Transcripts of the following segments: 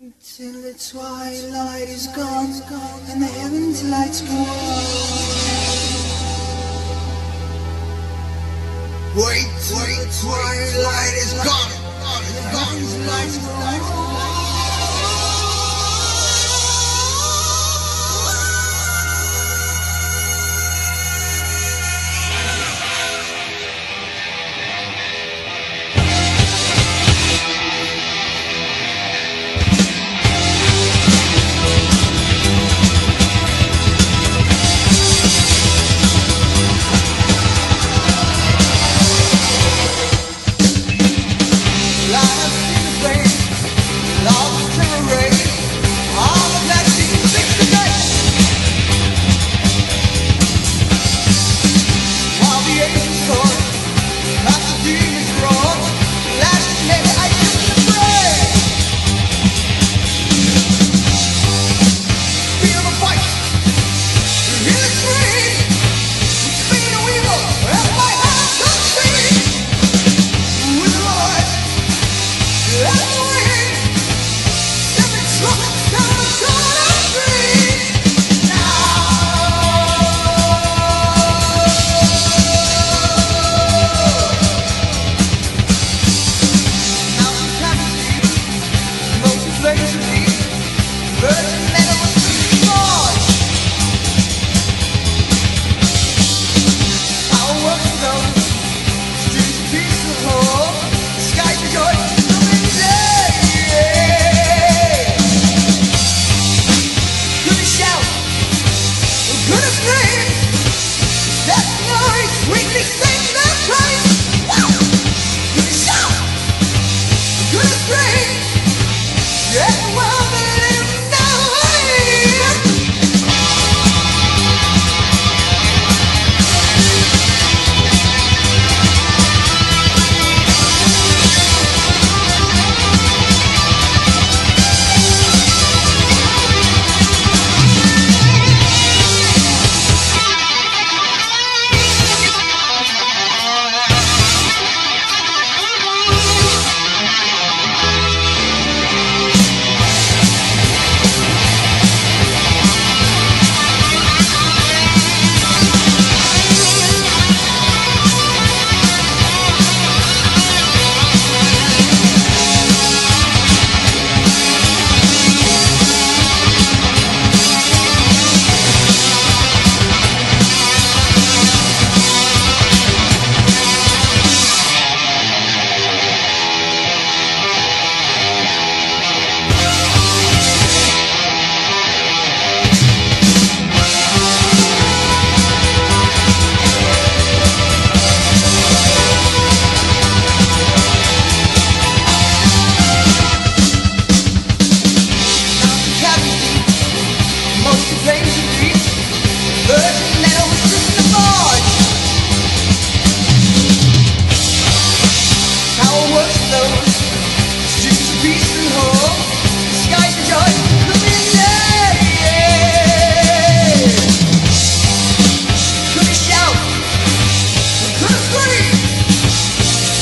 Till the twilight is gone, and the heavens lights go Wait the twilight is gone, and the heavens lights go Oh.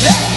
Yeah.